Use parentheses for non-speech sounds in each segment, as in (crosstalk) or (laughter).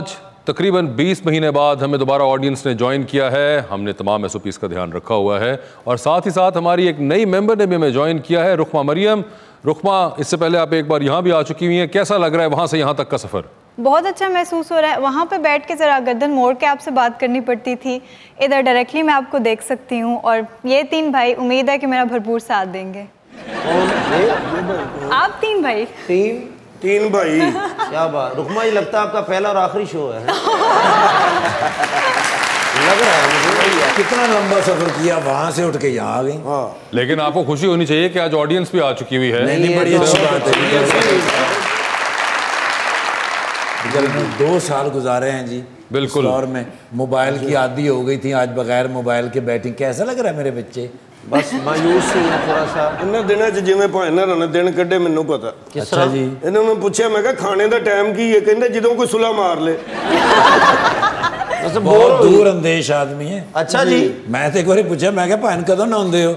आज तकरीबन 20 महीने बाद हमें दोबारा ऑडियंस ने ज्वाइन किया है। हमने तमाम एस का ध्यान रखा हुआ है और साथ ही साथ हमारी एक नई मेंबर ने भी हमें ज्वाइन किया है रुखमा मरियम। रुखमा इससे पहले आप एक बार यहाँ भी आ चुकी हुई हैं। कैसा लग रहा है वहाँ से यहाँ तक का सफ़र? बहुत अच्छा महसूस हो रहा है। वहाँ पे बैठ के ज़रा गर्दन मोड़ के आपसे बात करनी पड़ती थी। इधर डायरेक्टली मैं आपको देख सकती हूँ और ये तीन भाई उम्मीद है कि मेरा भरपूर साथ देंगे। आप तीन भाई? तीन? तीन भाई। क्या बात रुकमा जी लगता है आपका पहला और आखिरी शो है। लग रहा है मुझे। कितना लंबा सफ़र किया वहाँ से उठ के यहाँ आ गई। हाँ। लेकिन आपको खुशी होनी चाहिए कि आज ऑडियंस भी आ चुकी हुई है। नहीं नहीं बड़ी तो अच्छी बात है। जब दो साल गुजारे हैं जी बिल्कुल। और में मोबाइल की आदि हो गई थी आज बगैर मोबाइल के बैटिंग कैसा लग रहा है मेरे बच्चे? ਬਸ ਮਾਯੂਸ ਸੀ ਥੋੜਾ ਸਾ। ਇਹਨਾਂ ਦਿਨਾਂ 'ਚ ਜਿਵੇਂ ਭਾਇਨਾ ਰਣ ਦਿਨ ਕੱਢੇ ਮੈਨੂੰ ਪਤਾ। ਕਿਸ ਜੀ। ਇਹਨਾਂ ਨੂੰ ਪੁੱਛਿਆ ਮੈਂ ਕਿਹਾ ਖਾਣੇ ਦਾ ਟਾਈਮ ਕੀ ਹੈ? ਕਹਿੰਦੇ ਜਦੋਂ ਕੋਈ ਸੁਲਾ ਮਾਰ ਲੇ। ਬਹੁਤ ਦੂਰ ਅੰਦੇਸ਼ ਆਦਮੀ ਹੈ। ਅੱਛਾ ਜੀ। ਮੈਂ ਤੇ ਇੱਕ ਵਾਰੀ ਪੁੱਛਿਆ ਮੈਂ ਕਿਹਾ ਭੈਣ ਕਦੋਂ ਨਹਾਉਂਦੇ ਹੋ?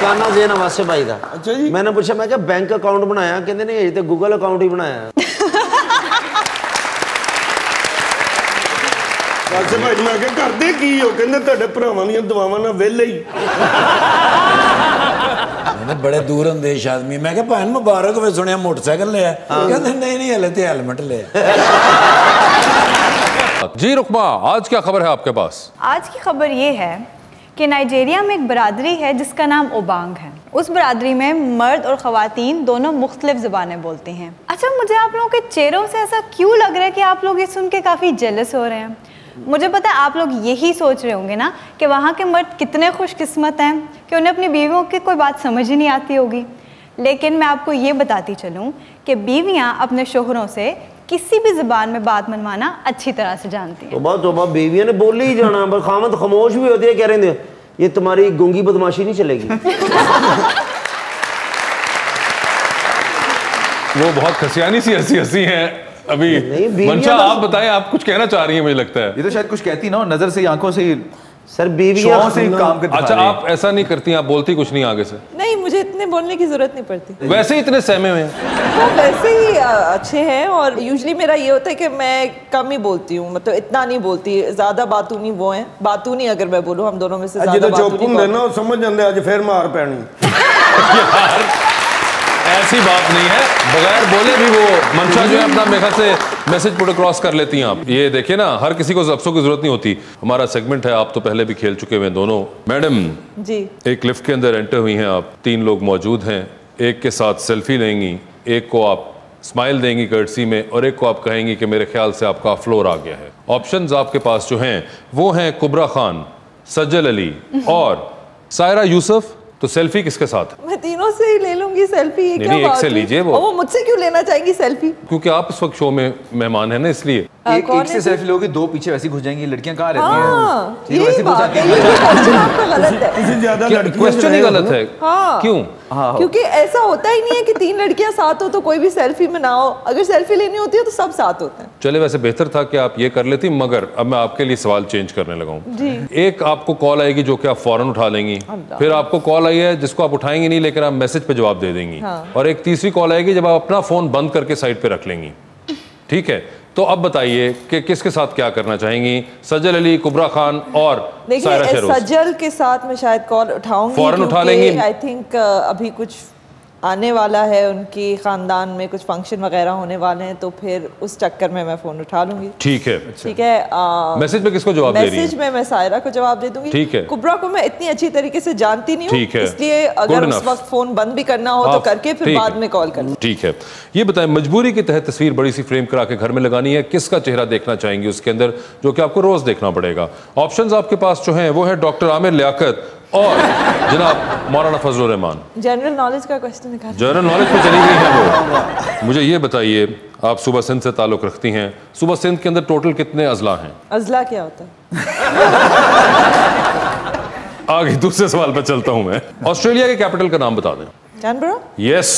ਕਾਨਾ ਜੇ ਨਵਾਸੇ ਭਾਈ ਦਾ? ਅੱਛਾ ਜੀ। ਮੈਨੇ ਪੁੱਛਿਆ ਮੈਂ ਕਿਹਾ ਬੈਂਕ ਅਕਾਊਂਟ ਬਣਾਇਆ? ਕਹਿੰਦੇ ਨੇ ਇਹ ਤੇ ਗੂਗਲ ਅਕਾਊਂਟ ਹੀ ਬਣਾਇਆ। ਕਾਸੇ ਭਾਈ ਮੈਂ ਕਿਹਾ ਕਰਦੇ ਕੀ ਹੋ ਕਹਿੰਦੇ ਤੁਹਾਡੇ ਭਰਾਵਾਂ ਦੀਆਂ ਦੁਆਵਾਂ ਨਾਲ ਵਿਹਲੇ ਹੀ ਕਹਿੰਦੇ ਬੜੇ ਦੂਰ ਅੰਦੇਸ਼ ਆਦਮੀ ਮੈਂ ਕਿਹਾ ਭੈਣ ਮੁਬਾਰਕ ਹੋਵੇ ਸੁਣਿਆ ਮੋਟਰਸਾਈਕਲ ਲਿਆ ਕਹਿੰਦੇ ਨਹੀਂ ਨਹੀਂ ਹਲੇ ਤੇ ਹੈਲਮਟ ਲਿਆ जी रुकमा आज क्या खबर है आपके पास आज की खबर ये है कि नाइजेरिया में एक बरादरी है जिसका नाम ओबांग है उस बरादरी में मर्द और ख़वातीन दोनों मुख्तलिफ ज़बानें बोलती हैं अच्छा मुझे आप लोगों के चेहरों से ऐसा क्यों लग रहा है कि आप लोग ये सुन के काफ़ी जेलस हो रहे हैं मुझे पता है आप लोग यही सोच रहे होंगे ना कि वहाँ के मर्द कितने खुशकिस्मत हैं कि उन्हें अपनी बीवियों की कोई बात समझ ही नहीं आती होगी। लेकिन मैं आपको ये बताती चलूँ कि बीवियाँ अपने शोहरों से किसी भी ज़बान में बात मनवाना अच्छी तरह से जानती हैं। तो बहुत तो बहुत बीवियों ने बोल ही जाना पर खामत खामोश भी होती है कह रहे हैं ये तुम्हारी गूँगी बदमाशी नहीं चलेगी। (laughs) वो बहुत खसियानी सी हँसी हँसी है। अभी मंशा आप बताएँ आप कुछ कहना चाह रही हैं मुझे लगता है। ये तो शायद कुछ कहती ना नज़र से आँखों से सर बीवियों से काम करती अच्छा आप ऐसा नहीं करती आप बोलती कुछ नहीं आगे से। नहीं मुझे इतने बोलने की ज़रूरत नहीं पड़ती। वैसे ही इतने सहमे हुए तो वैसे ही अच्छे हैं और यूजली मेरा ये होता है कि मैं कम ही बोलती हूँ मतलब इतना नहीं बोलती ज़्यादा बातूनी वो है। बातूनी अगर मैं बोलूँ हम दोनों में से तो ज़्यादा बातूनी समझ जाते आज फिर मार पैनी। (laughs) (laughs) ऐसी बात नहीं है। बगैर बोले भी वो मंशा जो है अपना मेरे ख्याल से मैसेज पुट क्रॉस कर लेती हैं आप। ये देखिए ना हर किसी को अफसों की ज़रूरत नहीं होती। हमारा सेगमेंट है आप तो पहले भी खेल चुके हुए हैं दोनों। मैडम जी। एक लिफ्ट के अंदर एंटर हुई हैं आप। तीन लोग मौजूद हैं। एक के साथ सेल्फी लेंगी एक को आप स्माइल देंगी कर्टसी में और एक को आप कहेंगी कि मेरे ख्याल से आपका फ्लोर आ गया है। ऑप्शंस आपके पास जो हैं वो हैं कुबरा खान सज्जल अली (laughs) और सायरा यूसुफ। तो सेल्फी किसके साथ? मैं तीनों से ही ले लूँगी सेल्फी ये नहीं, क्या नहीं, एक से लीजिए वो। वो मुझसे क्यों लेना चाहेंगी सेल्फी क्योंकि आप इस वक्त शो में मेहमान है ना इसलिए। एक, एक से सेल्फी लोगे दो पीछे वैसे घुस जाएँगी लड़कियाँ कहाँ रहती हैं? हाँ, ये वैसे घुस जाती हैं किसी ज़्यादा लड़की क्वेश्चन ही गलत है? हाँ। क्यों? हाँ, क्योंकि ऐसा होता ही नहीं है कि तीन लड़कियाँ साथ हो तो कोई भी सेल्फी में ना हो। अगर सेल्फी लेनी होती है तो सब साथ होते हैं। चले वैसे बेहतर था कि आप ये कर लेती मगर अब मैं आपके लिए सवाल चेंज करने लगा हूँ। एक आपको कॉल आएगी जो कि आप फ़ौरन उठा लेंगी। फिर आपको कॉल आई है जिसको आप उठाएँगी नहीं लेकिन आप मैसेज पे जवाब दे देंगी। और एक तीसरी कॉल आएगी जब आप अपना फ़ोन बंद करके साइड पे रख लेंगी। ठीक है? तो अब बताइए कि किसके साथ क्या करना चाहेंगी सजल अली कुबरा खान और सजल के साथ मैं शायद कॉल उठाऊँगी फ़ौरन उठा लेंगी? आई थिंक अभी कुछ आने वाला है उनकी खानदान में कुछ फ़ंक्शन वगैरह होने वाले हैं तो फिर उस चक्कर में मैं फ़ोन उठा लूँगी। ठीक है। ठीक है आ, मैसेज में किसको जवाब मैसेज में मैं सायरा को जवाब दे दूँगी। ठीक है। कुबरा को मैं इतनी अच्छी तरीके से जानती नहीं ठीक है। हूँ इसलिए अगर उस वक्त फ़ोन बंद भी करना हो तो करके फिर बाद में कॉल कर ठीक है। ये बताएँ मजबूरी के तहत तस्वीर बड़ी सी फ्रेम करा के घर में लगानी है किसका चेहरा देखना चाहेंगे उसके अंदर जो कि आपको रोज देखना पड़ेगा? ऑप्शन आपके पास जो है वो है डॉक्टर आमिर लियाकत और जनाब मौलाना फजल रहमान। जनरल नॉलेज का क्वेश्चन जनरल नॉलेज पे चली गई हैं वो। मुझे ये बताइए आप सुबह सिंध से ताल्लुक़ रखती हैं। सुबह सिंध के अंदर टोटल कितने अजला हैं? अजला क्या होता है? (laughs) आगे दूसरे सवाल पर चलता हूँ मैं। ऑस्ट्रेलिया के कैपिटल का नाम बता दें। Canberra yes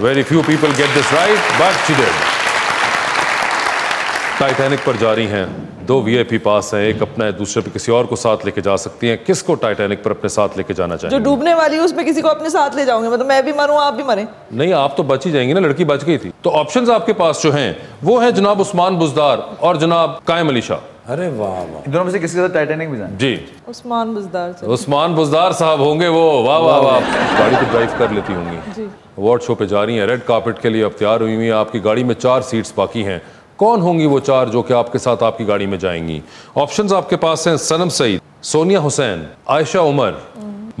very few people get this right but she did Titanic पर जारी हैं। दो वीआईपी पास हैं एक अपना है दूसरे पे किसी और को साथ लेके जा सकती हैं। किसको टाइटैनिक पर अपने साथ लेके जाना चाहिए जो डूबने वाली है उसमें किसी को अपने साथ ले जाऊँगे। मतलब मैं भी मरूं आप भी मरें। नहीं आप तो बच ही जाएँगी ना लड़की बच गई थी। तो ऑप्शंस आपके पास जो हैं वो हैं जनाब उस्मान बुजदार और जनाब कायम अली शाह। अरे वाह वाह। दोनों में से किसी के साथ टाइटैनिक भी जाना जी। उस्मान बुजदार उस्मान बुजदार साहब होंगे वो। वाह वाह वाह। गाड़ी तो ड्राइव कर लेती होंगी। अवार्ड शो पे जा रही हैं। रेड कार्पेट के लिए अब तैयार हुई हुई हैं। आपकी गाड़ी में चार सीट्स बाकी हैं। कौन होंगी वो चार जो कि आपके साथ आपकी गाड़ी में जाएँगी? ऑप्शंस आपके पास हैं सनम सईद सोनिया हुसैन आयशा उमर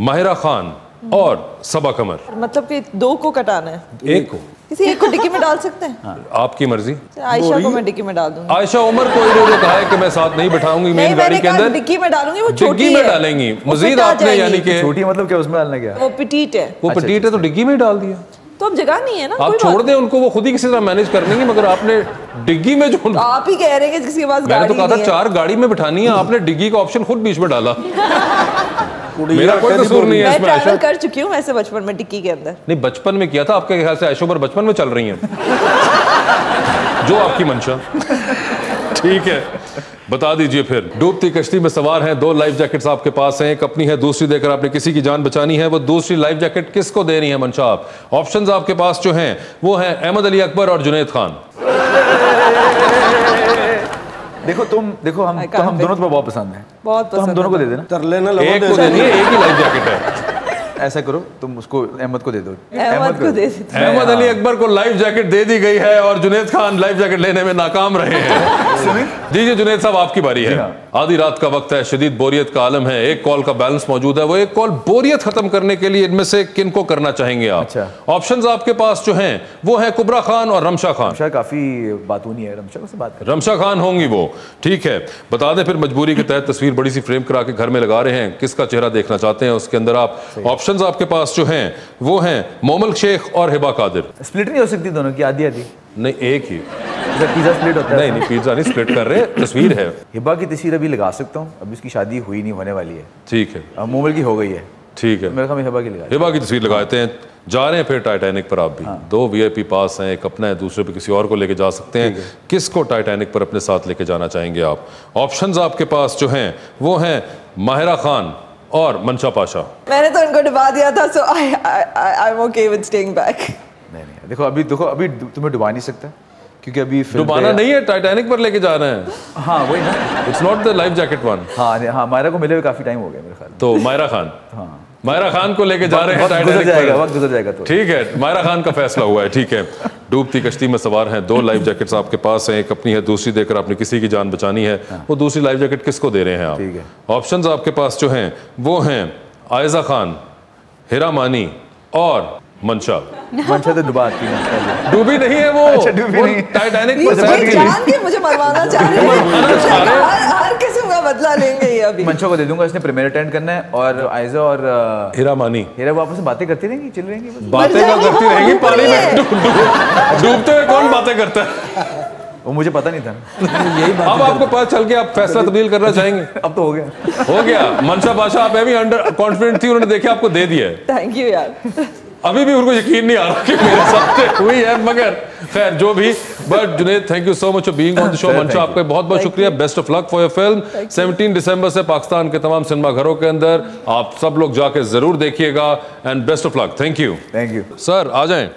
माहिरा खान और सबा कमर। मतलब कि दो को कटाना है। एक को। किसी एक को डिक्की में डाल सकते हैं? हाँ। आपकी मर्ज़ी। आयशा को मैं डिक्की में डाल दूँगी। आयशा उमर को इन्होंने कहा है कि मैं साथ नहीं बैठाऊँगी मेन गाड़ी के अंदर। डिक्की में डालूँगी वो छोटी में डालेंगी। मजीद आपने। यानी कि छोटी मतलब क्या उसमें डालना क्या? वो पिटीट है। वो पटीट है तो डिग्गी में डाल दिया। तो अब जगह नहीं है ना आप छोड़ दें उनको वो खुद ही किसी तरह मैनेज कर लेंगे मगर आपने डिग्गी में जो आप ही कह रहे हैं कि किसी के पास मैंने तो कहा था चार गाड़ी में बिठानी है आपने डिग्गी का ऑप्शन खुद बीच में डाला। (laughs) मेरा कोई कसूर नहीं है मैं ट्रैवल कर चुकी हूँ वैसे बचपन में डिक्की के अंदर। नहीं बचपन में किया था आपके ख्याल से ऐशोबर बचपन में चल रही है? (laughs) जो आपकी मंशा। (laughs) ठीक है। बता दीजिए फिर। डूबती कश्ती में सवार हैं दो लाइफ जैकेट्स आपके पास हैं एक अपनी है दूसरी देकर आपने किसी की जान बचानी है वो दूसरी लाइफ जैकेट किसको दे रही है मंशा आप ऑप्शंस आपके पास जो हैं वो हैं अहमद अली अकबर और जुनेद खान। देखो तुम देखो हम तो हम दोनों तुम्हें बहुत पसंद है। बहुत पसंद तो हम दोनों को दे देना। तरले ना एक को देनी है एक ही लाइफ जैकेट है। ऐसा करो तुम उसको अहमद को दे दो। अहमद को दे देते अहमद अली अकबर को लाइफ जैकेट दे दी गई है और जुनेद खान लाइफ जैकेट लेने में नाकाम रहे हैं। (laughs) दीजिए जुनेद साहब आपकी बारी है। आधी रात का वक्त है शदीद बोरियत का आलम है एक कॉल का बैलेंस मौजूद है। वो एक कॉल बोरियत खत्म करने के लिए इनमें से किन को करना चाहेंगे आप? अच्छा। ऑप्शंस आपके पास जो हैं वो है कुबरा खान और रमशा खान। शायद काफ़ी बातूनी है रमशा से बात कर। रमशा खान होंगी वो। ठीक है बता दें फिर मजबूरी के तहत तस्वीर बड़ी सी फ्रेम करा के घर में लगा रहे हैं। किसका चेहरा देखना चाहते हैं उसके अंदर आप ऑप्शंस आपके पास जो हैं वो हैं मोमल शेख और हिबा कादिर। स्प्लिट नहीं हो सकती दोनों की आधी आधी? नहीं एक ही। पिज्जा स्प्लिट होता है। नहीं नहीं पिज्जा नहीं स्प्लिट कर रहे तस्वीर है। हिबा की तस्वीर अभी लगा सकता हूँ अभी उसकी शादी हुई नहीं होने वाली है। ठीक है। अब मोमल की हो गई है। ठीक है। मेरे हिबा की लगा हिबा की तस्वीर लगाते हैं जा रहे हैं फिर टाइटैनिक पर आप भी। हाँ। दो वीआईपी पास हैं एक अपना है दूसरे पे किसी और को लेके जा सकते हैं। है। किसको टाइटैनिक पर अपने साथ लेके जाना चाहेंगे आप? ऑप्शंस आपके पास जो हैं वो हैं माहिरा खान और मनशा पाशा। मैंने तो इनको डुबा दिया था so I I am okay with staying back नहीं नहीं देखो अभी देखो अभी तुम्हें डुबा नहीं सकता क्योंकि अभी फ़िल्म डुबाना नहीं है टाइटैनिक पर लेके जाना है। हाँ वही ना। It's not the life jacket one हाँ हाँ मायरा को मिले हुए काफ़ी टाइम हो गया मेरे ख्याल तो मायरा खान। हाँ। मायरा खान को लेके जा रहे हैं वक्त गुजर टाइटैनिक जाएगा पर वक्त गुजर जाएगा तो। ठीक है मायरा खान का फैसला हुआ है ठीक है। डूबती कश्ती में सवार हैं। दो लाइफ जैकेट्स आपके पास हैं एक अपनी है दूसरी देकर आपने किसी की जान बचानी है। वो दूसरी लाइफ जैकेट किसको दे रहे हैं आप? ठीक है। आपके पास जो हैं वो हैं आयजा खान हिरा मानी और मंशा। मंशा तो डुबा है डूबी नहीं है वो। अच्छा, डूबी नहीं। टाइटैनिक के मुझे मरवाना चाह रहे हैं। (laughs) बदला लेंगे ये अभी। मंशा को दे दूँगा इसने प्रीमियर अटेंड करना है और आयजा और अ, हिरा मानी। हीरा वो आपस में बातें करती रहेंगी चिल रहेंगी बातें क्या करती रहेंगी पानी में। डूब- डूब- डूबते हुए कौन बातें करता है? वो मुझे पता नहीं था यही बात अब आपको पता चल के आप फैसला तब्दील करना (laughs) चाहेंगे। अब तो हो गया। हो गया। मनसा बादशाह आप अभी अंडर कॉन्फिडेंट थी उन्होंने देखा आपको दे दिया थैंक यू यार। अभी भी उनको यकीन नहीं आ रहा कि मेरे साथ (laughs) हुई है मगर खैर जो भी but Junaid thank you so much for being on the show मंचो आपका बहुत बहुत शुक्रिया. Best of luck for your film 17 दिसंबर से पाकिस्तान के तमाम सिनेमा घरों के अंदर आप सब लोग जाके ज़रूर देखिएगा and best of luck thank you thank you sir आ जाएँ.